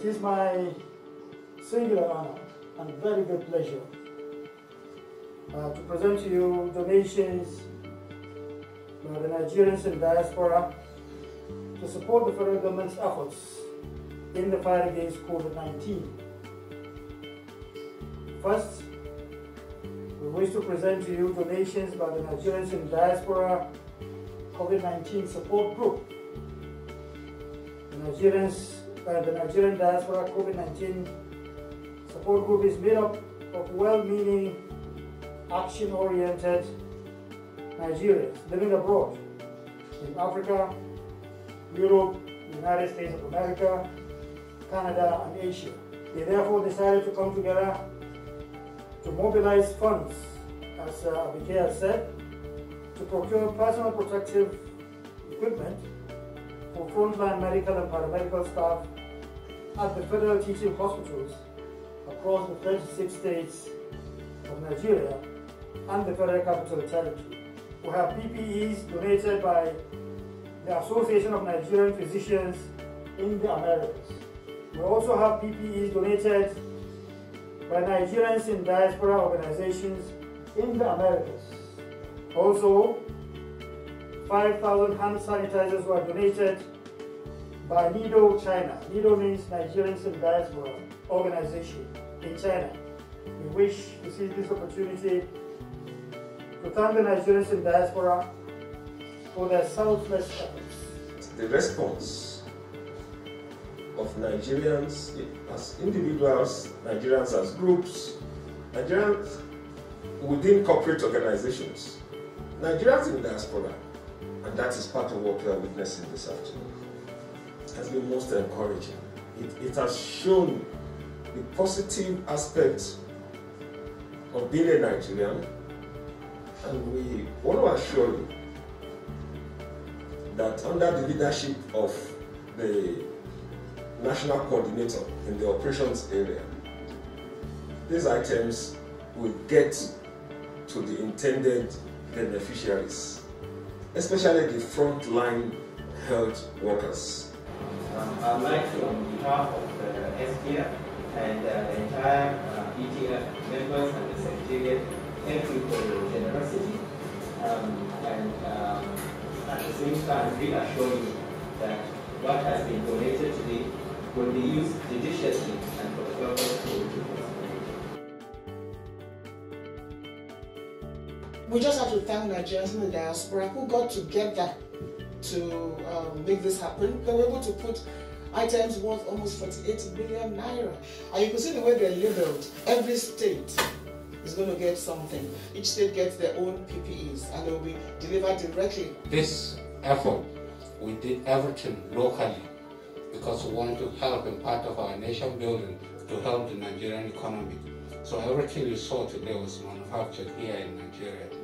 It is my singular honor and very good pleasure uh, to present to you donations by the Nigerians in diaspora to support the federal government's efforts in the fight against COVID-19. First, we wish to present to you donations by the Nigerians in diaspora COVID-19 support group. The Nigerians, uh, the Nigerian diaspora COVID-19 support group is made up of well-meaning, action-oriented Nigerians living abroad in Africa, Europe, United States of America, Canada, and Asia. They therefore decided to come together to mobilize funds, as uh, Abike has said, to procure personal protective equipment for frontline medical and paramedical staff at the federal teaching hospitals across the 36 states of Nigeria and the Federal Capital Territory. We have PPEs donated by the Association of Nigerian Physicians in the Americas. We also have PPEs donated by Nigerians in diaspora organizations in the Americas. Also, 5,000 hand sanitizers were donated by NIDO China. NIDO means Nigerians in Diaspora organization in China. We wish to seize this opportunity to thank the Nigerians in diaspora for their selfless efforts. The response of Nigerians as individuals, Nigerians as groups, Nigerians within corporate organizations, Nigerians in diaspora, and that is part of what we are witnessing this afternoon, It has been most encouraging. It, it has shown the positive aspects of being a Nigerian, and we want to assure you that under the leadership of the national coordinator in the operations area, these items will get to the intended beneficiaries, especially the frontline health workers. Um, I'd like to, on behalf of the PTF and uh, the entire uh, PTF members and the Secretariat, thank you for your generosity um, and um, at the same time reassure you that what has been donated today will be used judiciously and for the purpose we just have to thank Nigerians in the diaspora who got together to um, make this happen. They were able to put items worth almost 48 billion naira. And you can see the way they're labeled. Every state is going to get something. Each state gets their own PPEs and they will be delivered directly. This effort, we did everything locally because we want to help in part of our nation building to help the Nigerian economy. So everything you saw today was manufactured here in Nigeria.